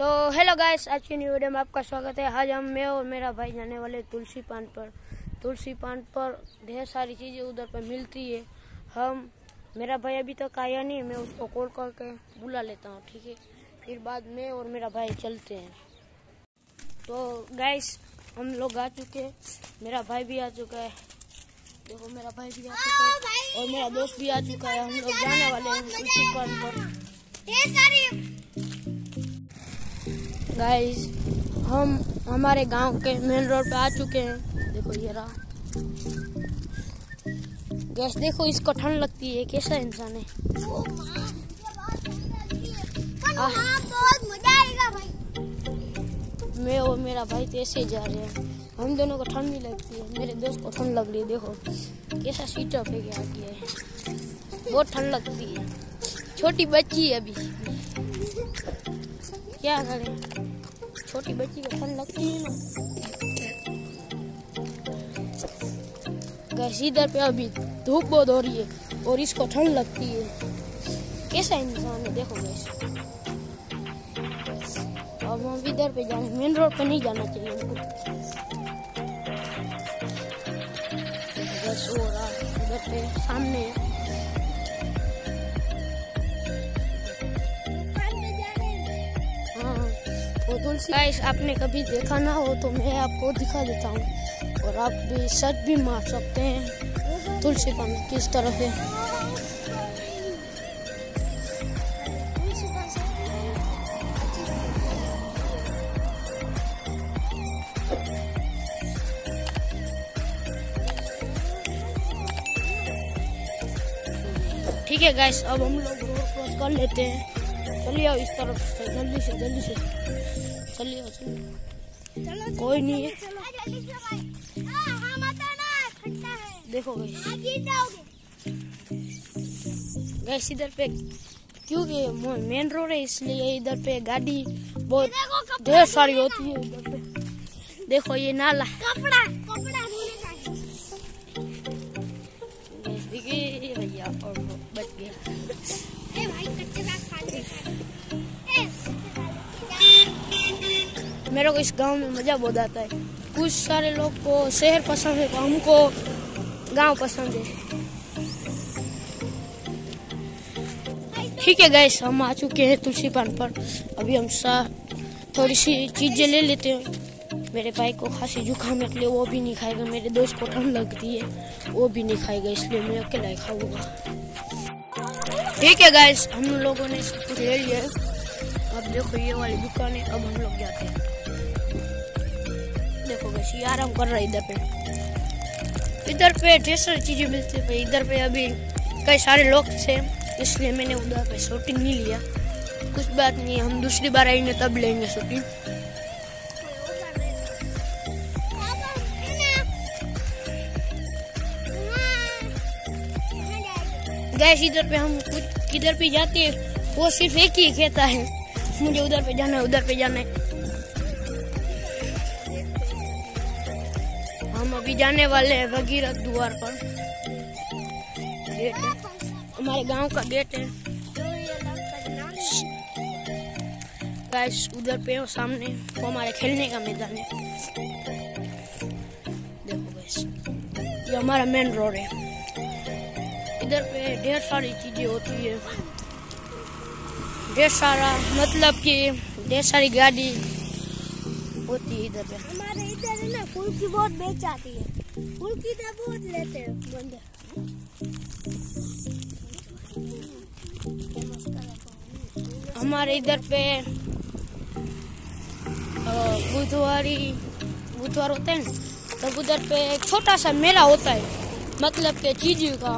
So hello guys आज की new video में आपका स्वागत है। आज हम मैं और मेरा भाई जाने वाले तुलसी पान पर। तुलसी पान पर ढेर सारी चीज़ें उधर पर मिलती है। हम, मेरा भाई अभी तक आया नहीं मैं उसको कॉल करके बुला लेता हूँ, ठीक है? फिर बाद में और मेरा भाई चलते हैं। तो गाइस हम लोग आ चुके हैं। मेरा भाई भी आ चुका है। देखो, मेरा भाई भी आ चुका है। और मेरा दोस्त भी आ चुका है। हम लोग जाने वाले हैं तुलसी पान पर। गाइस हम हमारे गाँव के मेन रोड पे आ चुके हैं। देखो ये रहा। गैस देखो इसको ठंड लगती है। कैसा इंसान है? मैं और मेरा भाई तो ऐसे जा रहे हैं। हम दोनों को ठंड नहीं लगती है। मेरे दोस्त को ठंड लग रही है। देखो कैसा स्वेटर पे के आ गया है। बहुत ठंड लगती है। छोटी बच्ची है अभी। क्या करें? छोटी बच्ची को ठंड लगती है ना गैस इधर पे अभी धूप बहुत हो रही है और इसको ठंड लगती है। कैसा इंसान है देखो गैस। अब हम इधर पे जाना मेन रोड पे नहीं जाना चाहिए हमको। बस हो रहा है, इधर पे सामने। हाँ। वो तुलसी। गाइस आपने कभी देखा ना हो तो मैं आपको दिखा देता हूँ। और आप भी सर्च भी मार सकते हैं। तुलसी पान किस तरफ़ है ठीक है गाइस अब हम लोग रोड क्रॉस कर लेते हैं। चलिए इस तरफ़ से, जल्दी से जल्दी से। चलिए आओ, चलिए कोई नहीं है। देखो गैस इधर पे क्योंकि मेन रोड है इसलिए इधर पे गाड़ी बहुत ढेर सारी होती है इधर पे। देखो ये नाला। कपड़ा कपड़ा। देखिए भैया और को इस गाँव में मज़ा बहुत आता है। कुछ सारे लोग को शहर पसंद है तो हमको गाँव पसंद है। ठीक है गैस हम आ चुके हैं तुलसी पान पर। अभी हम सा थोड़ी सी चीज़ें ले लेते हैं। मेरे भाई को खांसी जुकाम इसलिए वो भी नहीं खाएगा। मेरे दोस्त को ठंड लगती है, वो भी नहीं खाएगा, इसलिए मैं अकेला खाऊँगा। ठीक है गैस हम लोगों ने सब कुछ ले लिया अब देखो ये वाली दुकान है, अब हम लोग जाते हैं। देखो ये आराम कर रहा है इधर पे। इधर पे ढेर सारी चीज़ें मिलती है इधर पे अभी कई सारे लोग थे, इसलिए मैंने उधर पे शूटिंग नहीं लिया। कुछ बात नहीं है, हम दूसरी बार आएँगे तब लेंगे शूटिंग गैस इधर पे हम कुछ किधर भी जाते हैं? वो सिर्फ़ एक ही कहता है। मुझे उधर पे जाना है, उधर पे जाना है। हम अभी जाने वाले हैं भगीरथ द्वार पर। गेट है हमारे गाँव का गेट है। गैस उधर पे वो सामने वो हमारे खेलने का मैदान है। देखो गैस ये हमारा मेन रोड है। इधर पे ढेर सारी चीज़ें होती है। ढेर सारा मतलब कि ढेर सारी गाड़ी होती है इधर पे। हमारे इधर है ना फूल की बहुत बेच आती है। फूल की तो बहुत लेते हैं बंदे। हमारे इधर पे बुधवारी बुधवार होता है तब उधर पे एक छोटा सा मेला होता है मतलब के चीज़ों का।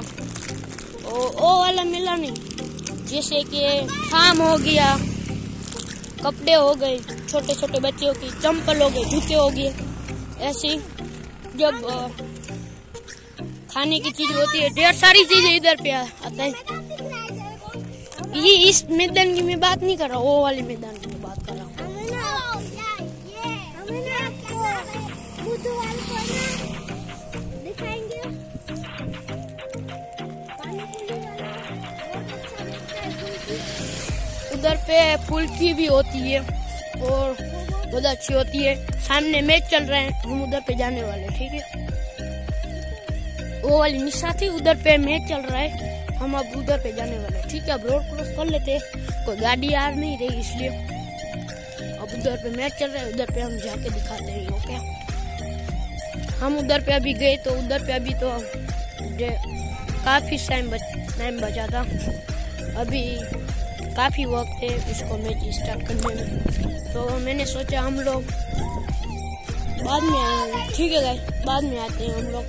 ओ, ओ वाला मेला नहीं जैसे कि फार्म हो गया कपड़े हो गए छोटे छोटे बच्चों की, चंपल हो गई जूते हो गए। ऐसी जब खाने की चीज़ होती है, ढेर सारी चीज़ें इधर पे आता है। ये इस मैदान की मैं बात नहीं कर रहा वो वाले मैदान की बात कर रहा हूँ। बहुत अच्छा लगता की पे भी होती है और बहुत अच्छी होती है। सामने मैच चल रहे हैं, हम उधर पे जाने वाले, ठीक है? वो वाली निशा थी, उधर पे मैच चल रहा है, हम अब उधर पे जाने वाले ठीक है? अब रोड क्रॉस कर लेते हैं। कोई गाड़ी आ नहीं रही, इसलिए अब उधर पे मैच चल रहा है, उधर पे हम जाके दिखाते हैं ओके? हम उधर पे अभी गए तो उधर पे अभी तो काफ़ी टाइम टाइम बचा था। अभी काफ़ी वक्त है इसको मैच स्टार्ट करने में। तो मैंने सोचा हम लोग बाद में आएँगे। ठीक है गाइस बाद में आते हैं हम लोग।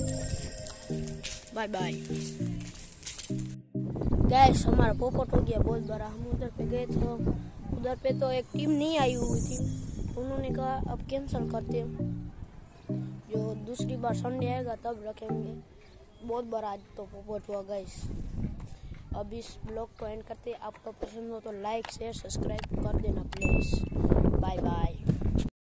बाय बाय गैस हमारा पोपट हो गया बहुत बड़ा। हम उधर पे गए तो उधर पे तो एक टीम नहीं आई हुई थी। उन्होंने कहा, अब कैंसिल करते हैं। जो दूसरी बार संडे आएगा तब रखेंगे। बहुत बड़ा आज तो पोपट हुआ गैस अब इस ब्लॉग को एंड करते हैं। आपको पसंद हो तो लाइक शेयर सब्सक्राइब कर देना प्लीज़ बाय बाय